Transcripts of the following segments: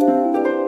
Bye.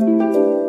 Música